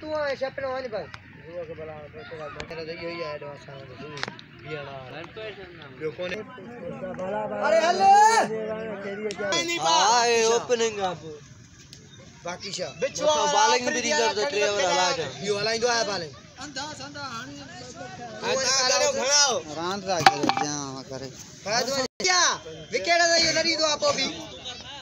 तू आए छपन वाली बस दुआ के बला तो तो मेरा तो यही है एडवांस आ रहा है। बियाला यो कोने अरे हल्ले आए ओपनिंग अब बाकी शाह बिचवा तो बॉलिंग भी दी कर दे ट्रे और अलग यो अलग आया बॉलिंग। अंधा संधा हाने। अंधा करो घणाओ रान रा करे। जा करे फायदा क्या? विकेट दे यो नरी दो आपो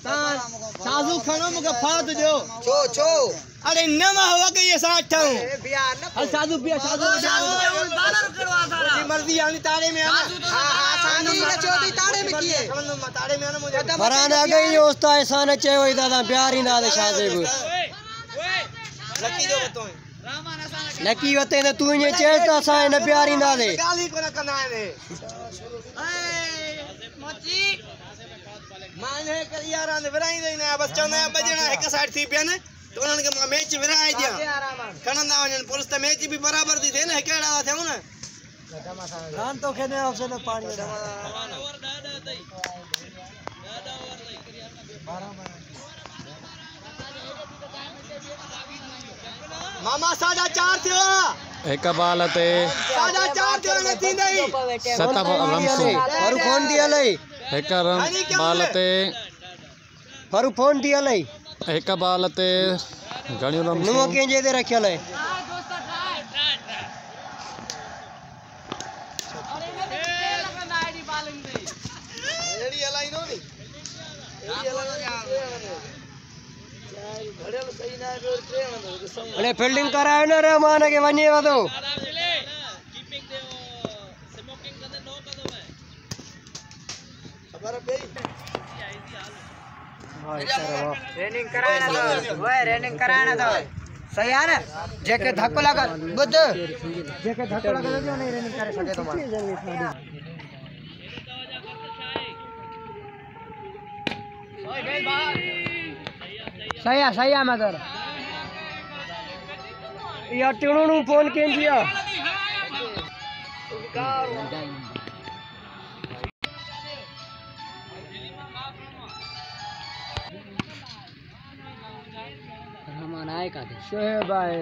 साजू खणो मूंखे फात ॾियो छो छो। अरे न माँ हवा के ये साथ ठऊं हल साजू पिया साजू जी मर्ज़ी आनी ताड़े में आना। हाँ हाँ सानी ने चोदी ताड़े में किए ताड़े में आना मुझे। फरान अगई उस्ता एहसान चयो ई दादा प्यार ई नाद शादेब लकी जो बतोए लकी वते न तू इने चेस त असां इन प्यार ई नाद गाली कोन कंदा आहिनि माने कर यारां ने विराईंदे न बस चवंदा आहिनि बजणा हिकु साइड थी पिया न त उन्हनि खे माँ मैच विराए ॾियाँ खणंदा वञनि पुलिस त मैच बि बराबरि थी थिए न हिकु अहिड़ा था थियूं न खान तो खेने ऑप्शन पानी मामा साढा चार थियो हिकु बाल ते साढा चार थियो न थींदे ई सत रम्सूं। फरू फ़ोन दी हलई हिकु रन बाल ते फरू फ़ोन दी हलई हिकु बाल ते घणियूं नुआ रम्सूं कंहिंजे ते रखियल है अरे फील्डिंग करायो न रहमान खे वञे वधो रनिंग कराइण अथव ओए रनिंग कराइण अथव सही आहे न जेके धक लॻल ॿुध जेके धक लॻल हुजे उन रनिंग करे सघे थो सही आहे सही आहे मदर इहा टिणू फ़ोन कंहिंजी आहे शोएब आहे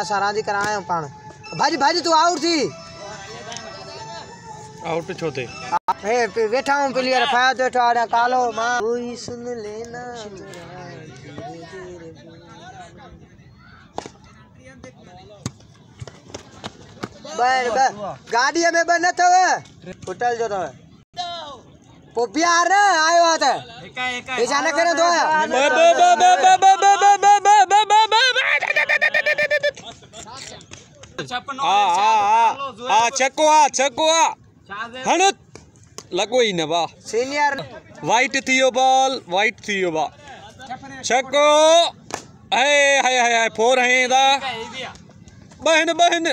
असां रांदि करायूं पाण। भाॼी भाॼी तूं आउट थी। आउट छो थिए हे वेठा हूँ प्लेयर फायद वेठो हाणे कालो। माँ कोई सुन लेना। गाॾीअ में ॿ न अथव होटल जो अथव पोइ बिहार न आयो त करे थो हा चको आहे चको आहे हण लॻो ई न वाह सीनियर वाइट थी वियो बॉल वाइट थी वियो बा छको हाय हाय हाय फोर हयं दा बहन बहन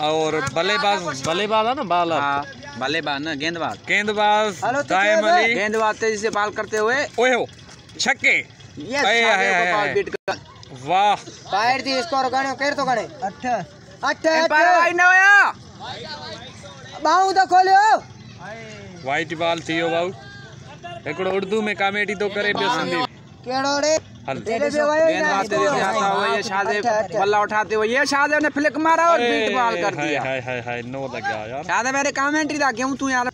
और बल्लेबाज बल्लेबाज आहे न बालर बल्लेबाज न गेंदबाज। गेंदबाज तो है? अली गेंदबाज तेज़ी से बाल करते हुए। ओए हो छक्के। बॉल वाह। ॿाहिरि थी स्कोर घणो केरु थो गणे अठ। अठ एम्पायर वाइड न हुया ॿाहूं त खोलियो। वाइट बॉल थी वियो भाऊ हिकिड़ो उर्दू में कॉमेडी थो करे ॿियो सिंधी कहिड़ो रे। हल गेंदबाज तेज़ी से आता हुआ ये शाहज़ेब बल्ला उठाते हुए ये ने फ्लिक मारा और बीट बॉल कर दिया। हाय हाय हाय नो लगा यार। शाहज़ेब मेरे कमेंट्री था क्यों तू यार?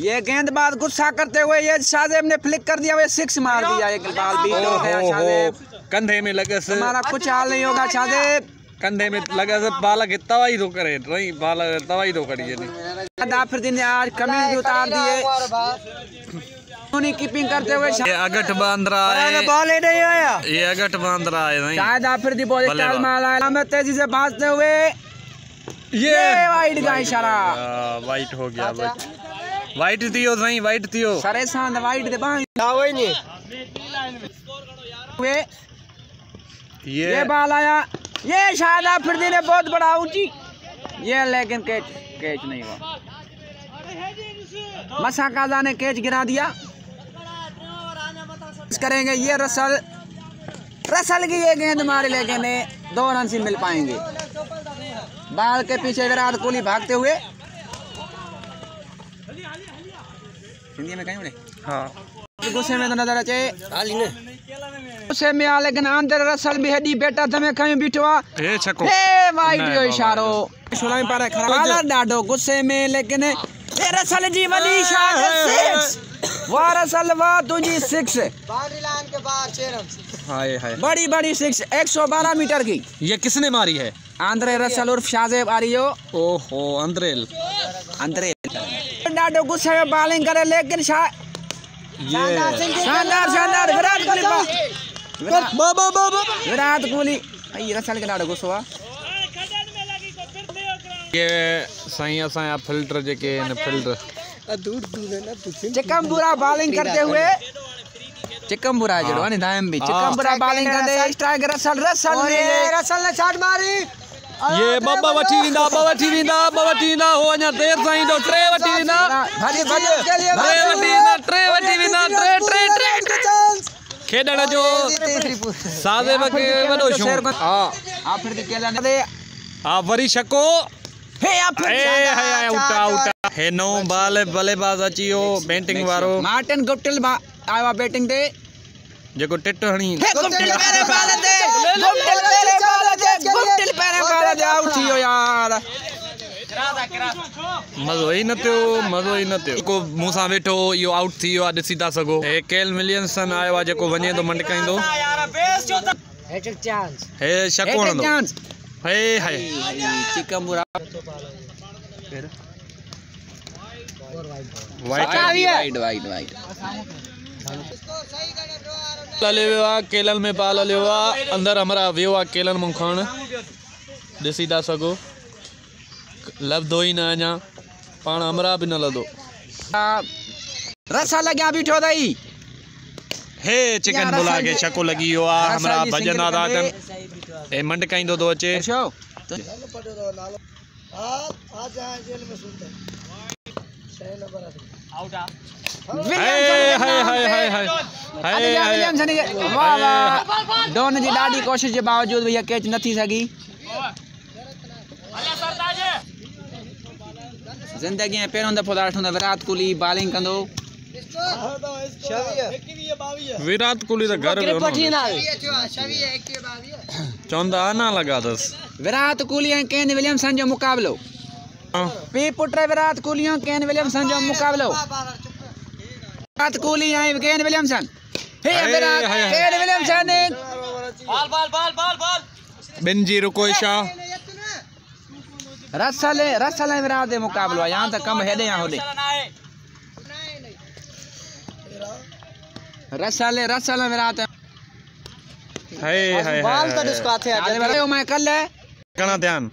ये गेंदबाज गुस्सा करते हुए ये शाहज़ेब ने फ्लिक कर दिया ये सिक्स मार दिया एक बॉल बीट हो गया शाहज़ेब कंधे में लगस हमारा कुछ हाल नहीं होगा शाहज़ेब कंधे में लगे बाल खे तवाई थो करे नहीं बालक तवाई थो करी जनी। दाफिर दिन ने आज कमीज उतार दिए। उन्हीं कीपिंग करते हुए ये अगट बांद्रा है। बॉल ही नहीं आया। ये अगट बांद्रा है नहीं शायद बॉल आया तेज़ी से भागते हुए। ये। वाइड का इशारा वाइट हो गया वाइट वाइट थियो सही वाइट थियो सरे सांद वाइड दे नहीं। ये। ये बॉल आया। ये शायद आप फिर ने बहुत बड़ा ऊँची। ये लेकिन कैच कैच नहीं हुआ। मसा काजा ने कैच गिरा दिया। करेंगे। ये रसल रसल की ये गेंद मारी लेकिन दो रन से मिल पाएँगे। बाल के पीछे विराट कोहली भागते हुए। हिंदी में कहीं हाँ। गुस्से में तो नज़र अचे हाली ने। गुस्से में आ लेकिन अंदर रसल भी हेडी बेटा तमें कहीं बीठो ये छको हे वाइट जो। इशारो। शुरू में पर खराब ॾाढो गुस्से में लेकिन रसल जी वॾी शॉट सिक्स वाह रसल वाह तुझी सिक्स बाउंड्री लाइन के बाहर छह रन। हाय हाय। बड़ी बड़ी सिक्स 112 मीटर की। ये किसने मारी है? आंद्रे रसल उर्फ़ शाजेब आरियो। ओहो अंद्रेल आंद्रे ॾाढो गुस्से में बॉलिंग करे लेकिन ये शानदार शानदार विराट कोहली बा- विराट बाबा बाबा विराट कोहली। आई रसल के ॾाढो गुस्सो ये साईं असांजा फ़िल्टर जेके आहिनि फ़िल्टर है चिकमबुरा बॉलिंग करते हुए। चिकमबुरा जड़ो है। दायम भी। चिकमबुरा बॉलिंग करते स्ट्राइक रसल रसल ने रसल ने शॉट मारी। ये बाबा वठी वेंदा ॿ वठी वेंदा ॿ वठी वेंदा हो अञा देरि सां ईंदो टे वठी वेंदा भॼ भॼ टे वठी वेंदा टे वठी वेंदा टे टे टे खेॾण जो सादे वॾो शौक़ु हा। आप फिर केला ने दे हा वरी छको। हे हे नओं बाल बल्लेबाज़ अची बैटिंग वारो। मार्टिन गुप्टिल आया बैटिंग दे। जेको टिट हणी। गुप्टिल मेरे बाल दे। गुप्टिल मेरे बाल दे। गुप्टिल मेरे बाल दे। आउट थियो यार मज़ो ई न थियो मज़ो ई न थियो। जेको मूं सां वेठो इहो आउट थी वियो आहे ॾिसी था सघो। हे केल विलियमसन आयो आहे जेको वञे थो मंडकाईंदो। हे एक हणंदो हे हाय चिकमबुरा वाइट वाइड वाइड वाइड हलियो वियो आहे केलनि में हलियो आहे अंदरि हमरा वियो आहे केलनि मूं खणणु ॾिसी था सघो लभंदो ई न अञा पाण हमरा बि न लधो रसा लॻिया बीठो अथई हे चिकन बुला के छको लॻी वियो आहे हमरा था सिंगल अचनि हे मंडकाईंदो थो अचे डॉन जी ॾाढी कोशिश जे बावजूद भैया कैच न थी सघी ज़िंदगी में पहिरियों दफ़ो था विराट कोहली बॉलिंग कंदो। विराट कोहली त घर वियो ना लॻा अथसि विराट कोहली ऐं केन विलियमसन जो मुक़ाबिलो। हाँ। पीउ पुट विराट कोहली ऐं केन विलियमसन जो मुक़ाबिलो। विराट कोहली ऐं केन विलियमसन। केन विलियमसन ॿिनि जी रुको इशा रसल रसल ऐं विराट जो मुक़ाबिलो। आहे या त कमु हेॾे या होॾे रसल रसल ऐं विराट हाय हाय बाल तो जिसको आते हैं आज वरियो मैं कल घणा थिया आहिनि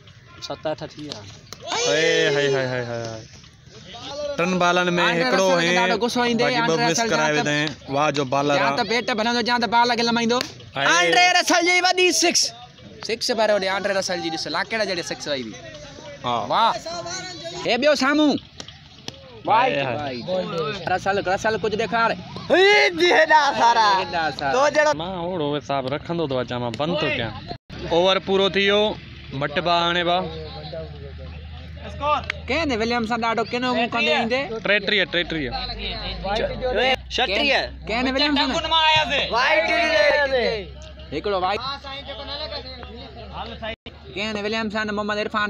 सत अठ थी विया हाय हाय हाय हाय हाय टन बालनि में हिकिड़ो हे। बाक़ी ॿ मिस कराए जा वाह जो बालर या त बेट भरंदो या त बाल लमाईंदो हाय। आंड्रे रसल जी वॾी सिक्स सिक्स पर होॾे आंड्रे रसल जी ॾिस लाकेड़ जहिड़े सिक्स वई हुई हा। वाह। हे हाय, हाय। रसल रसल ॾेखार माँ ओड़ो हिसाब रखंदो थो अचां माँ बंदि थो कयां? ओवर पूरो थी वियो मटबा हाणे बा। केन विलियमसन ॾाढो किनो मूं कंदे ईंदे टेटीह टेटीह छटीह केन विलियमसन हिकिड़ो wide Kane Williamson Mohammad Irfan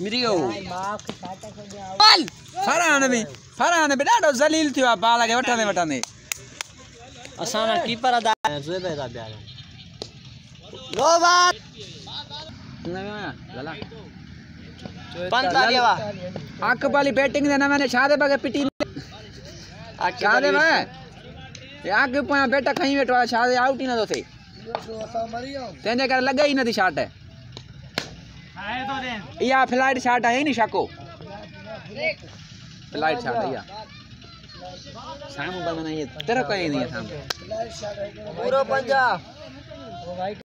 मिरियो। Ball. Farhan भी फरहान भी ॾाढो ज़लील थियो बाल खे वठंदे वठंदे असाना कीपर अदा ज़ुबैर दा प्यार लो बात पंत आ गया अख वाली बैटिंग दे न मैंने शादे बगे पिटी शादे में? बैट खई शादे आउट तंहिंजे करे लॻे ई नथी शाट इहा फ़्लाइट शाट है नहीं शाको। फ़्लाइट शाट या। शाम साम्हूं नहीं है तेरा तरफ़ नहीं नहीं शाम पूरा पंजा